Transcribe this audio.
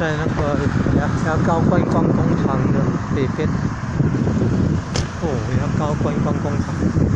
在那个牙牙膏观光工厂的北边。哦牙膏观光工厂。